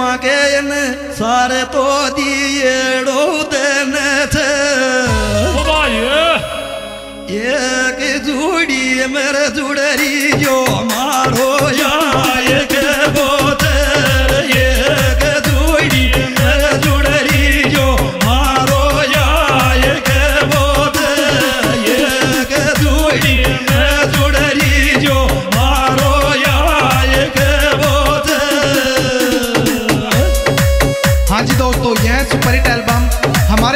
මගේන සරතෝදීයඩෝදනත ඔබය ඒක ජුඩිය මර ජුඩරියෝ මාරෝය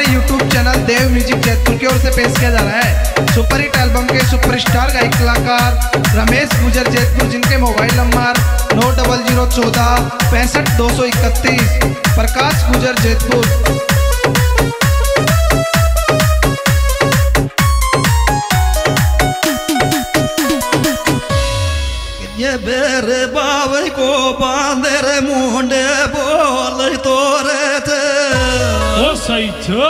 हमारे YouTube channel Dev music Jaipur की ओर से पेश किया जा रहा है। सुपर हिट एल्बम के सुपरस्टार गायक कलाकार रमेश गुजर जयपुर, जिनके मोबाइल नंबर नौ डबल ज़ीरो चौदह पैंसठ दो सौ इकतीस, प्रकाश गुजर जयपुर। बेर बावर को बांदर मुंडे Saito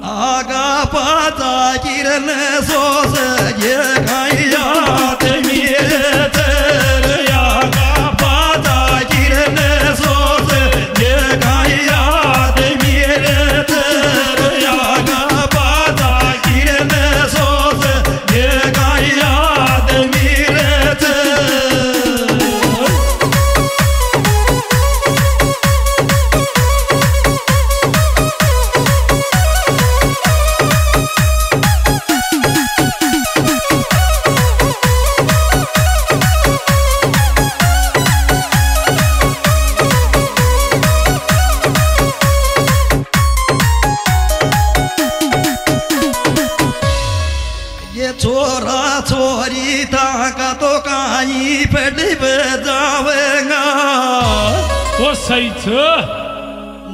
Agapata Kirene Sosa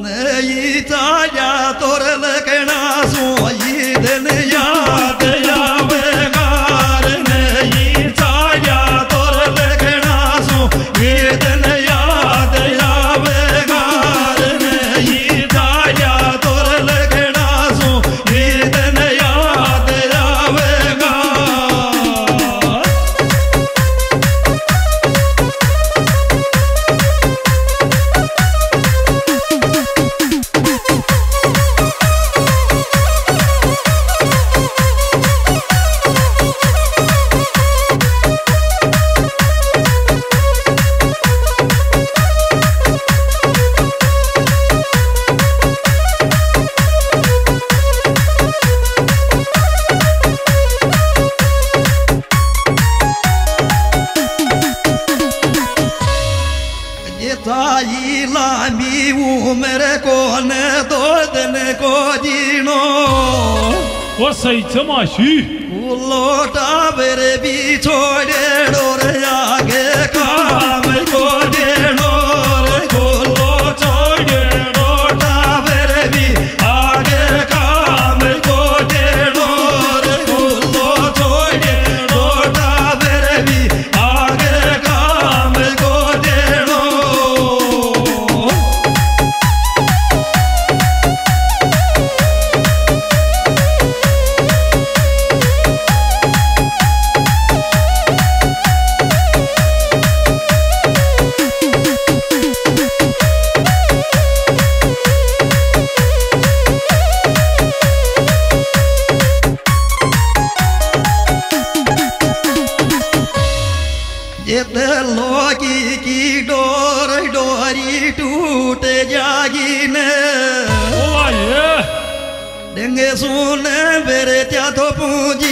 Ne itaya torlekena. को हने तो दो देने को जीनो ओ सही चमाशी लोटा मेरे भी छोड़े डोरे आगे Jesus, never te adopuji.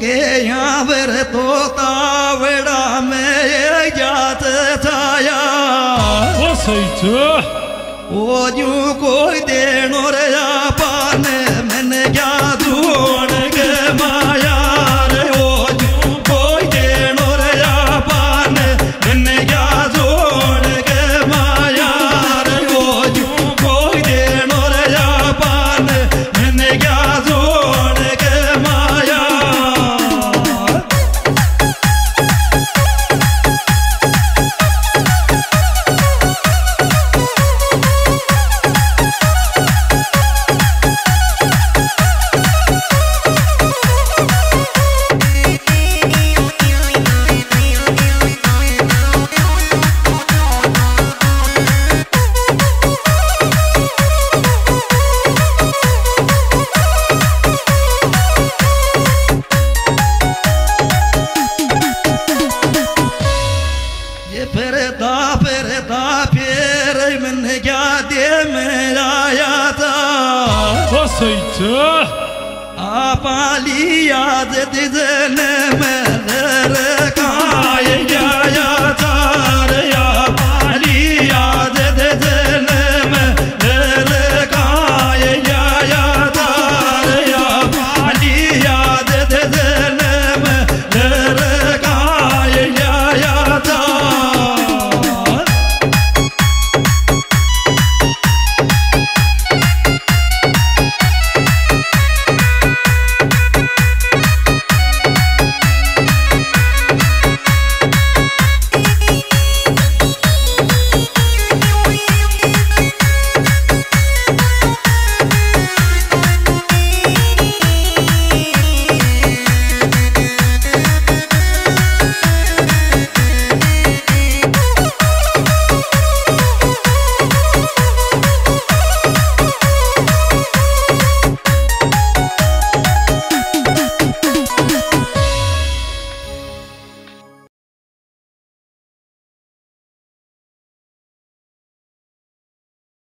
के यहाँ फिर तोता बड़ा में जात छाया ओ जू कोई देनो रे आप Çöl! Apaliya